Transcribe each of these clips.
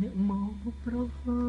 អ្នកមកប្រហោ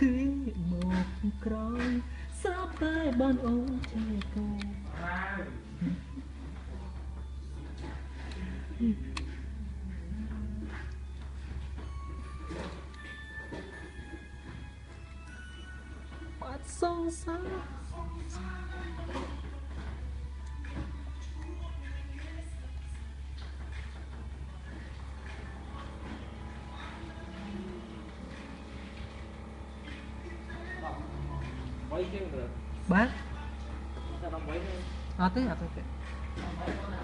គឺមកក្រោយស្រាប់តែបានអូនជាកូនបាត់សងសា bán à Baik. à atau.